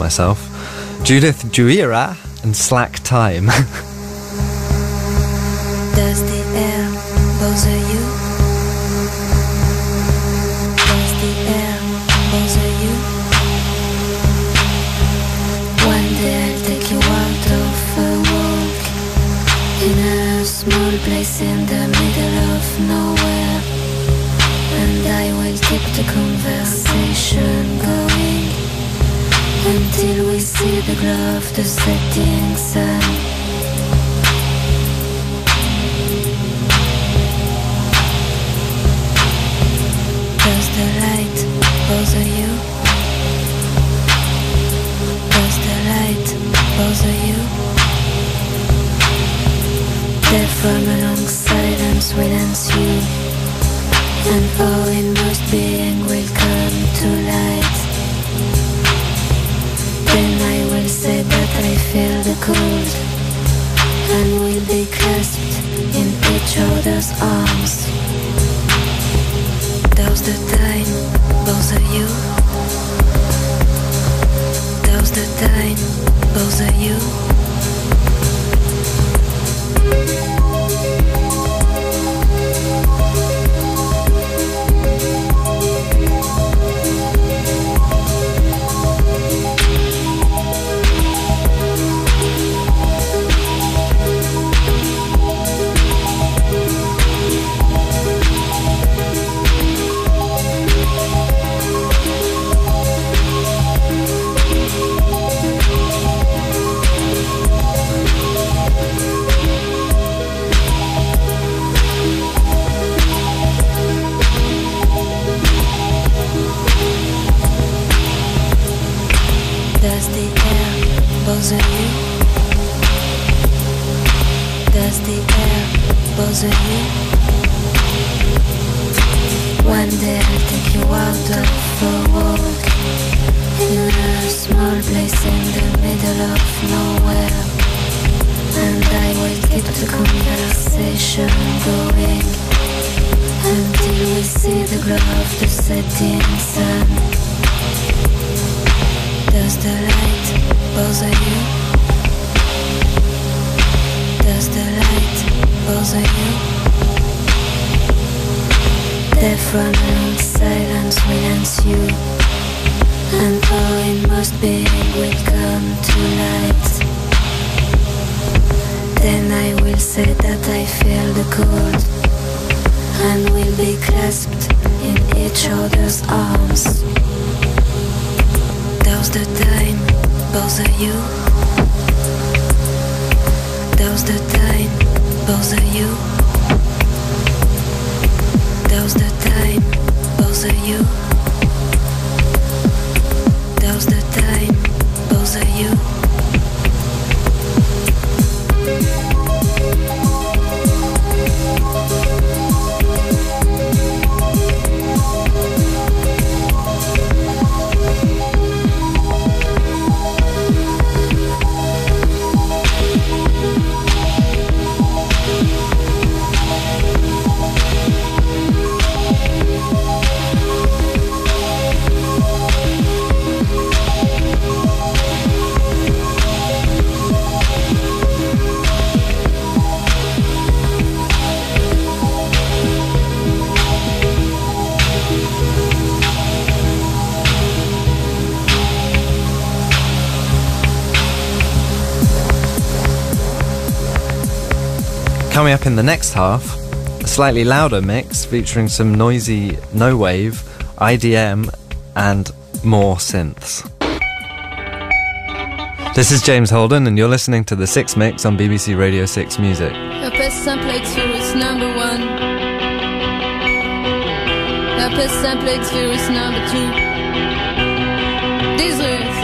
myself. Judith Juillerat and Slack Time. Does the air bother you? Does the air bother you? One day I'll take you out of a walk in a small place in the middle of nowhere, and I will keep the conversation going until we see the glow of the setting sun. Does the light bother you? Does the light bother you? Death from a long silence will ensue And oh, all inmost feel the cold And we'll be clasped in each other's arms does the time bother you? Does the time bother you? The air bother you? Does the air bother you? One day I'll you out of a walk in a small place in the middle of nowhere, and I will keep the conversation going until we see the glow of the setting sun. Does the light bother you? Does the light bother you? Death from a long silence will ensue And all inmost being will come to light Then I will say that I feel the cold And we'll be clasped in each other's does the time bother you? Does the time bother you? Does the time bother you? Coming up in the next half, a slightly louder mix featuring some noisy no wave, IDM, and more synths. This is James Holden, and you're listening to the Six Mix on BBC Radio 6 Music. La peste simplex virus number one. La peste simplex virus number two. Désolé.